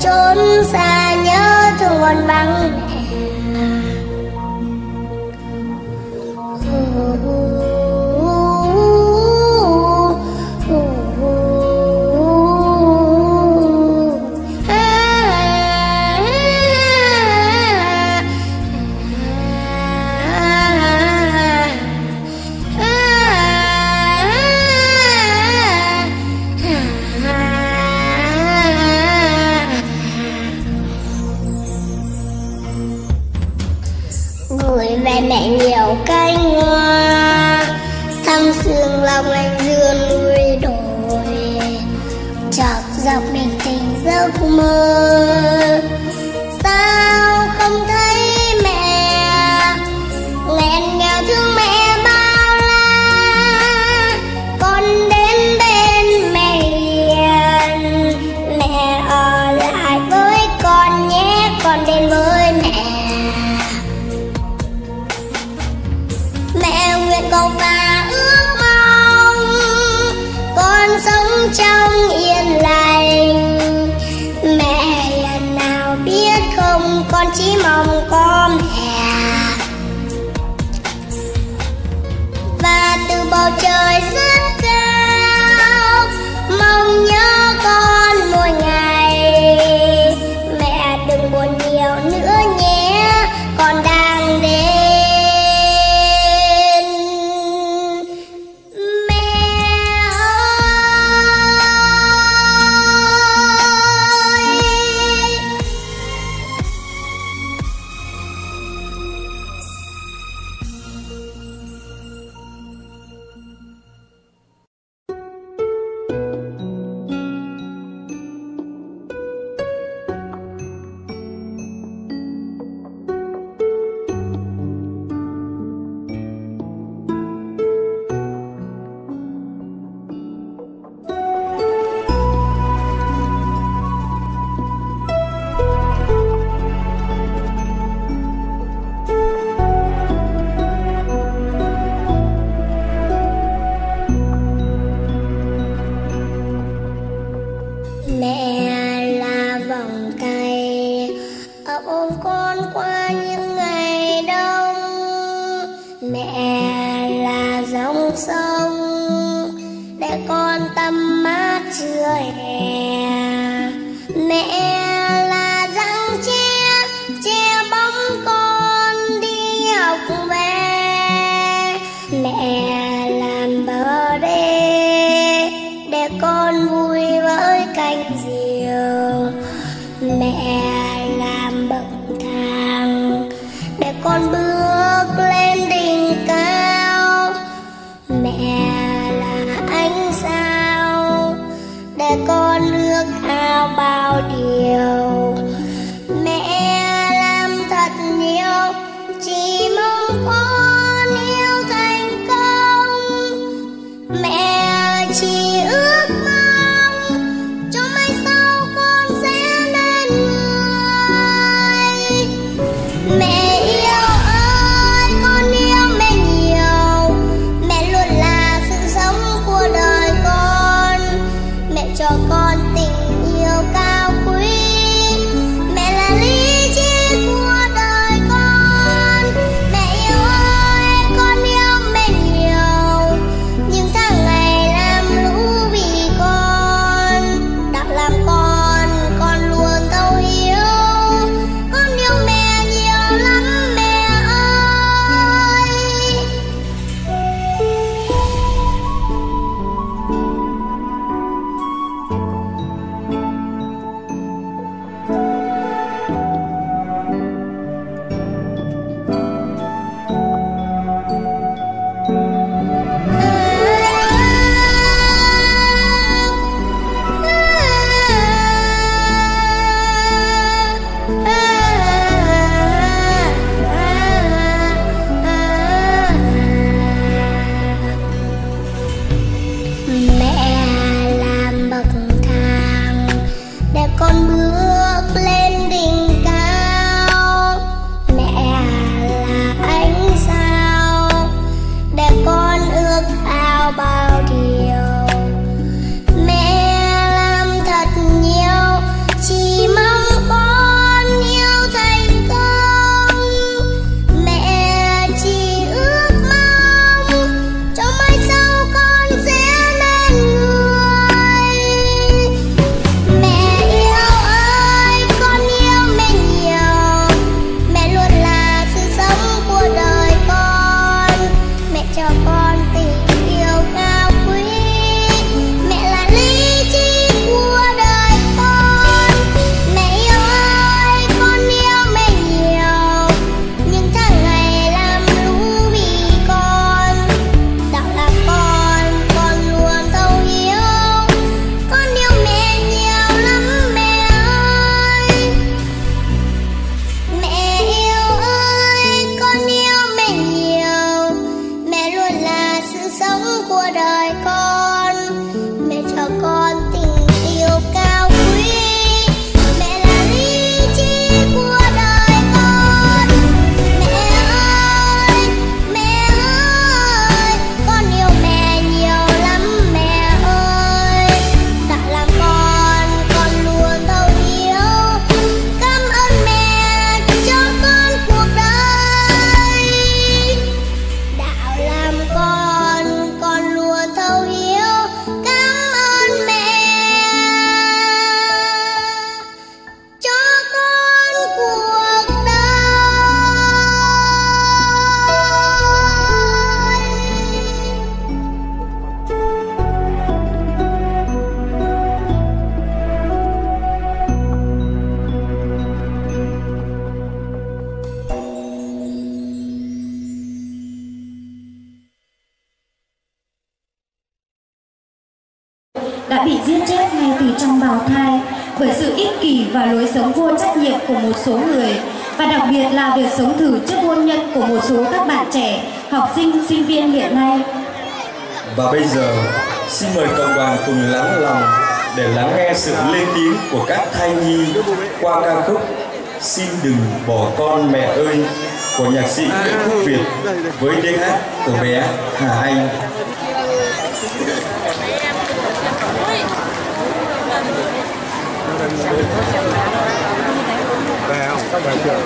chốn xa nhớ thương còn vắng so một số người và đặc biệt là việc sống thử trước hôn nhân của một số các bạn trẻ, học sinh, sinh viên hiện nay. Và bây giờ, xin mời cộng đoàn cùng lắng lòng để lắng nghe sự lên tiếng của các thai nhi qua ca khúc Xin đừng bỏ con mẹ ơi của nhạc sĩ Nguyễn Quốc Việt với tiếng hát của bé Hà Anh. Về không? Các bạn chưa?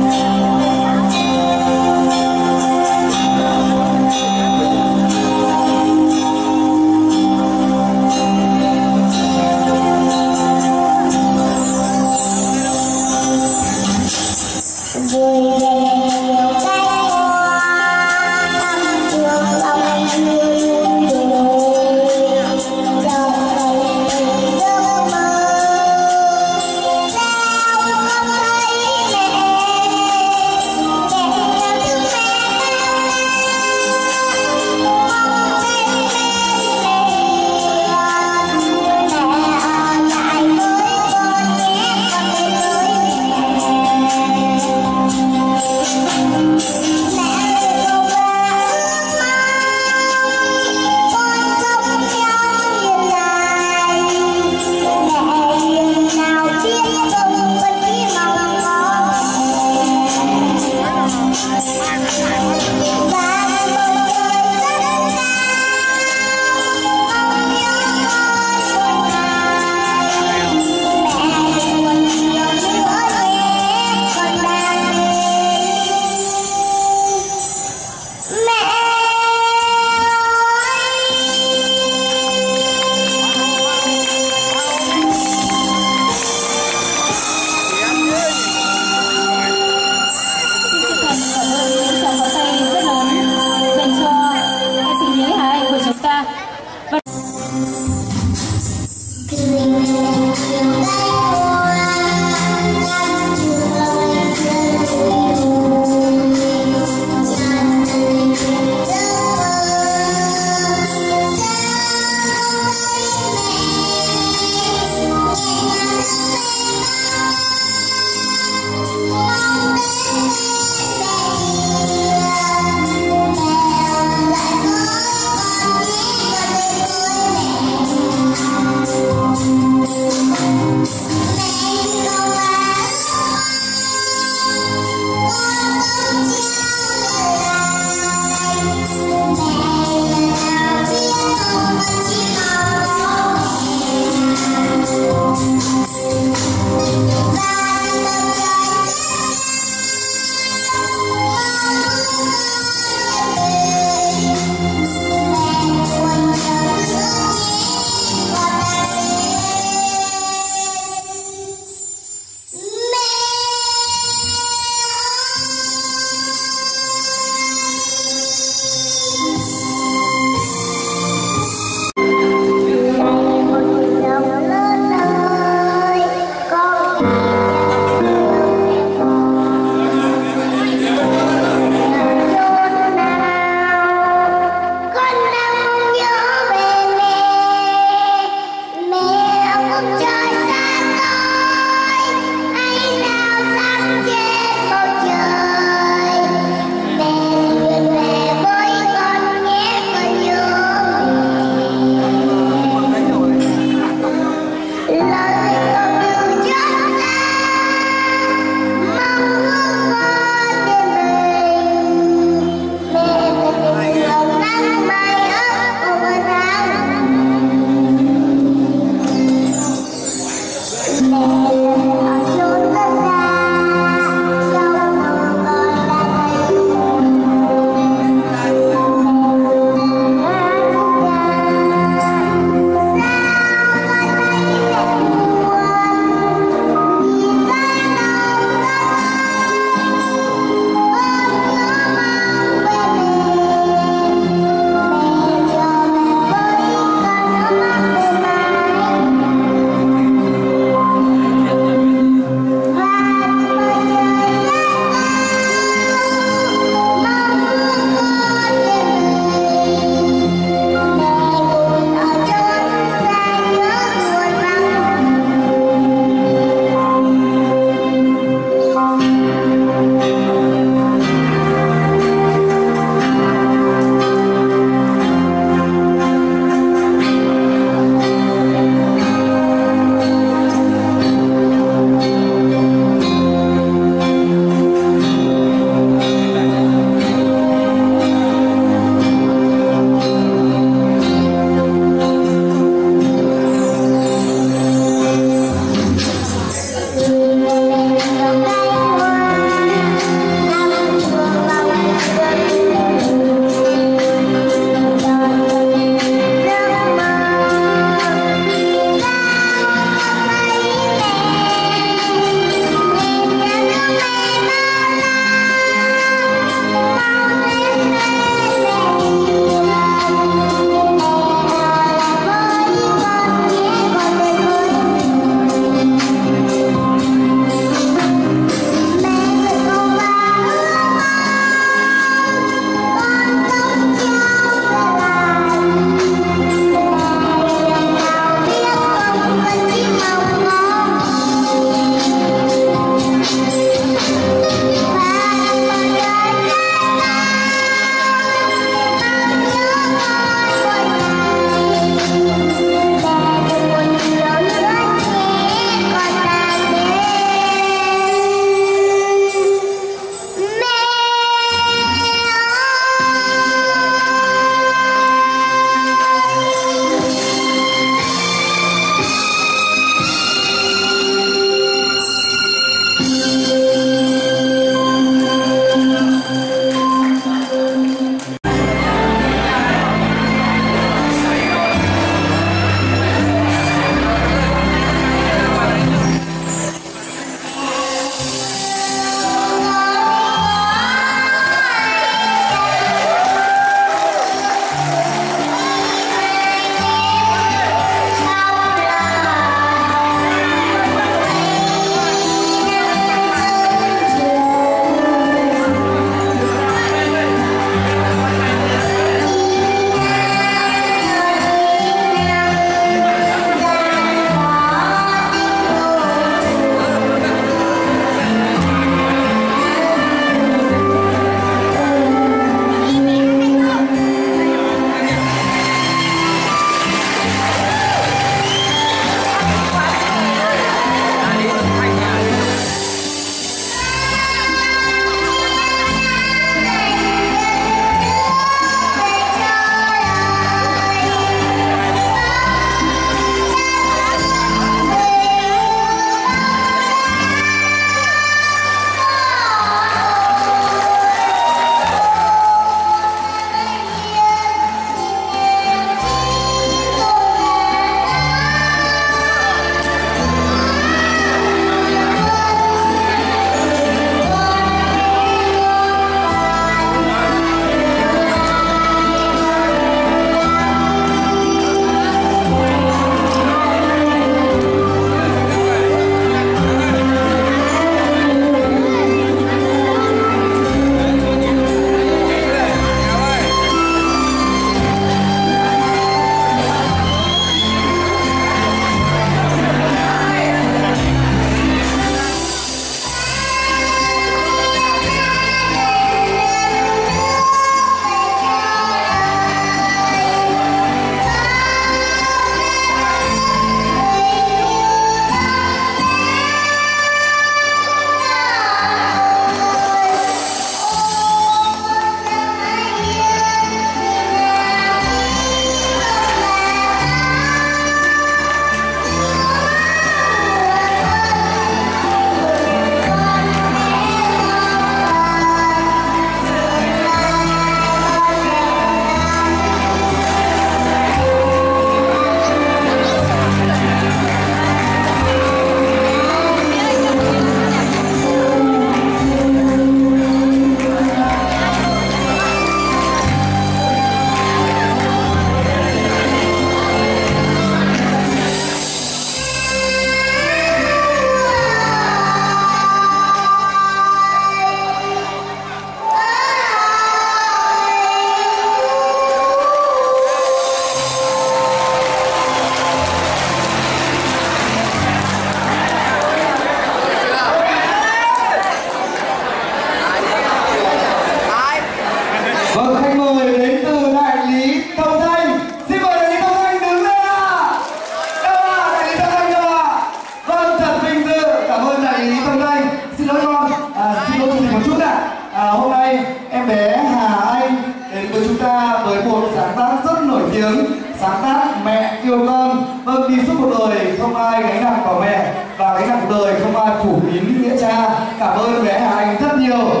Hà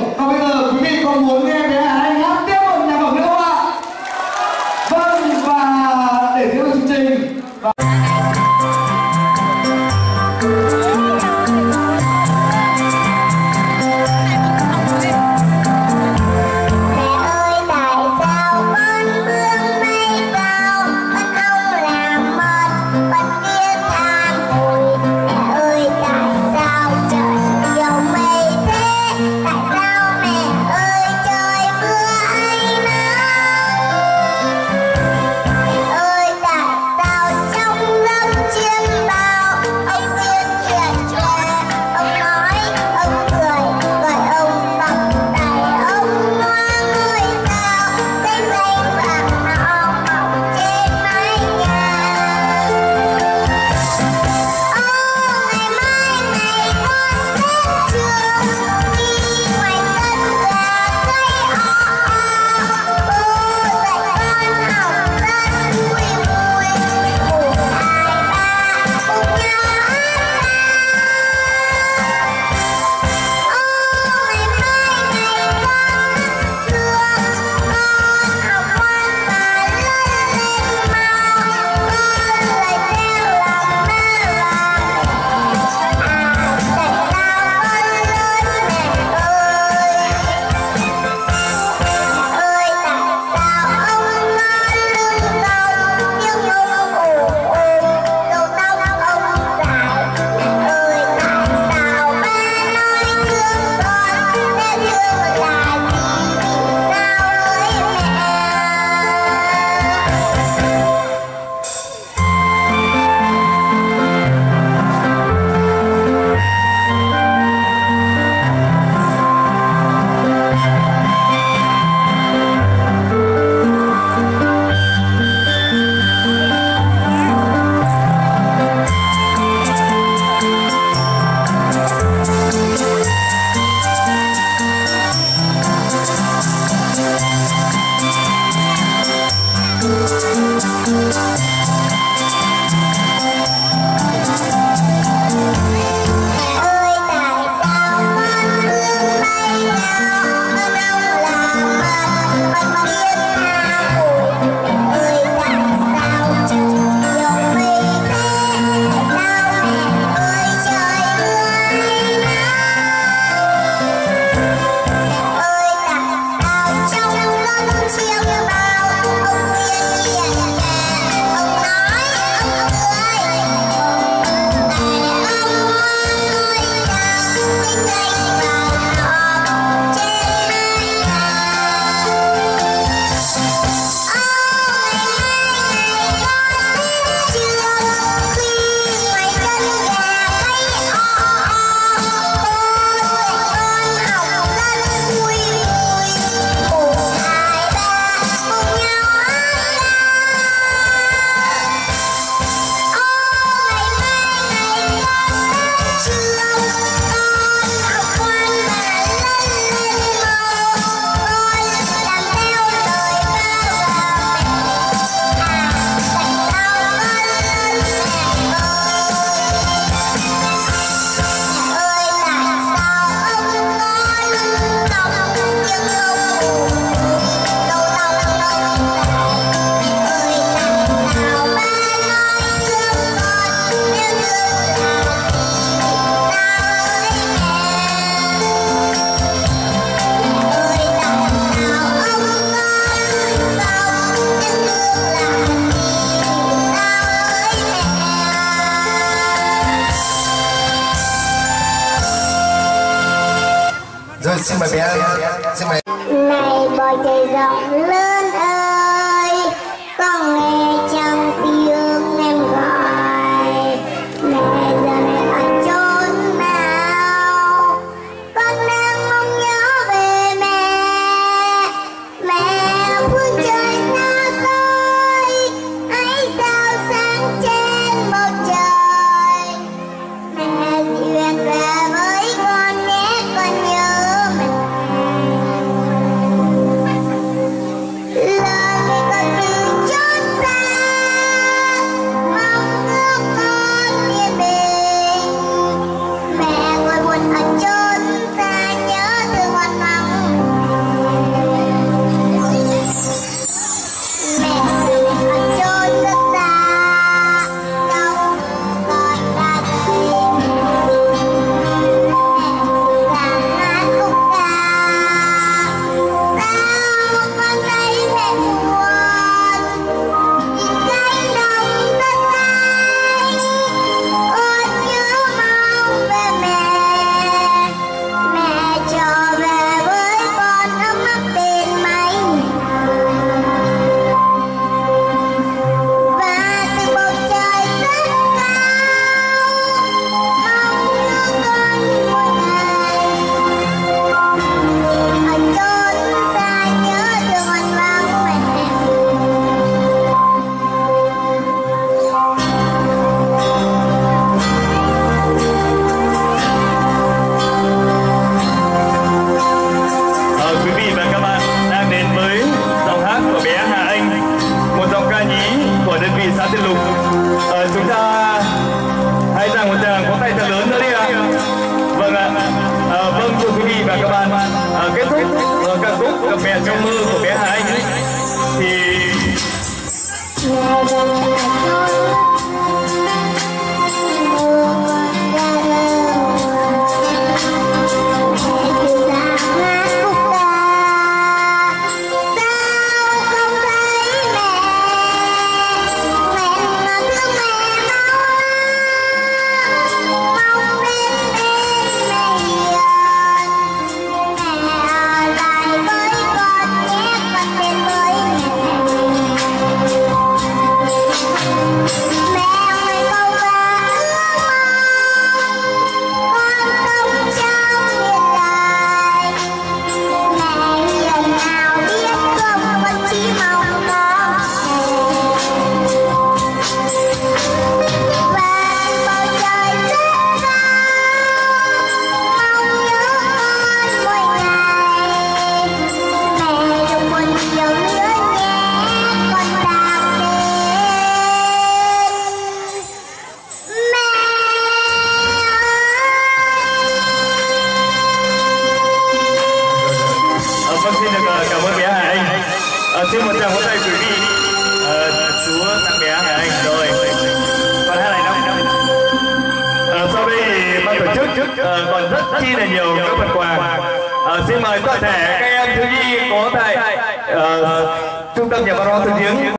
me piano.